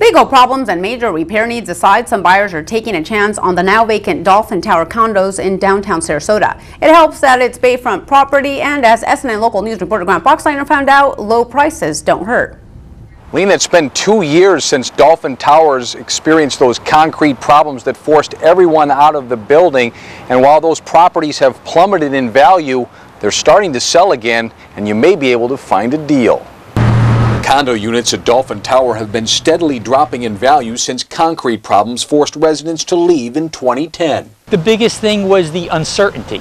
Legal problems and major repair needs aside, some buyers are taking a chance on the now vacant Dolphin Tower condos in downtown Sarasota. It helps that it's bayfront property and as SNN local news reporter Grant Boxleitner found out, low prices don't hurt. Lena, it's been two years since Dolphin Towers experienced those concrete problems that forced everyone out of the building. And while those properties have plummeted in value, they're starting to sell again, and you may be able to find a deal. Condo units at Dolphin Tower have been steadily dropping in value since concrete problems forced residents to leave in 2010. The biggest thing was the uncertainty.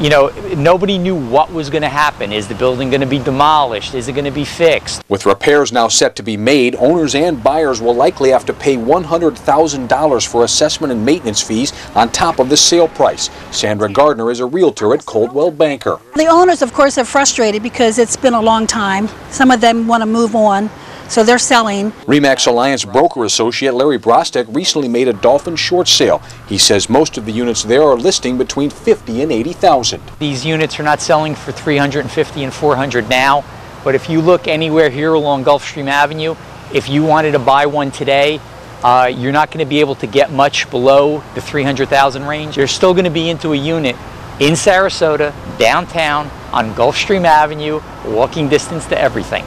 You know, nobody knew what was going to happen. Is the building going to be demolished? Is it going to be fixed? With repairs now set to be made, owners and buyers will likely have to pay $100,000 for assessment and maintenance fees on top of the sale price. Sandra Gardner is a realtor at Coldwell Banker. The owners, of course, are frustrated because it's been a long time. Some of them want to move on, so they're selling. Remax Alliance broker associate Larry Brostek recently made a Dolphin short sale. He says most of the units there are listing between 50 and 80,000. These units are not selling for 350 and 400 now, but if you look anywhere here along Gulfstream Avenue, if you wanted to buy one today, uh, you're not going to be able to get much below the 300,000 range. You're still going to be into a unit in Sarasota, downtown, on Gulfstream Avenue, walking distance to everything.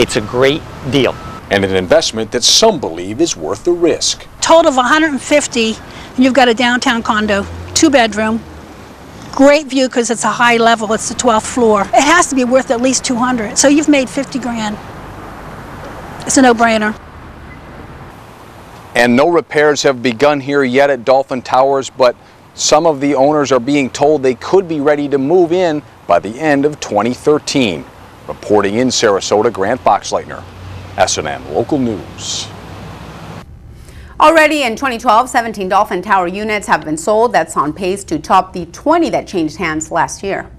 It's a great deal. And an investment that some believe is worth the risk. Total of 150, and you've got a downtown condo, two bedroom. Great view because it's a high level, it's the 12th floor. It has to be worth at least 200, so you've made 50 grand. It's a no-brainer. And no repairs have begun here yet at Dolphin Towers, but some of the owners are being told they could be ready to move in by the end of 2013. Reporting in Sarasota, Grant Boxleitner, SNN Local News. Already in 2012, 17 Dolphin Tower units have been sold. That's on pace to top the 20 that changed hands last year.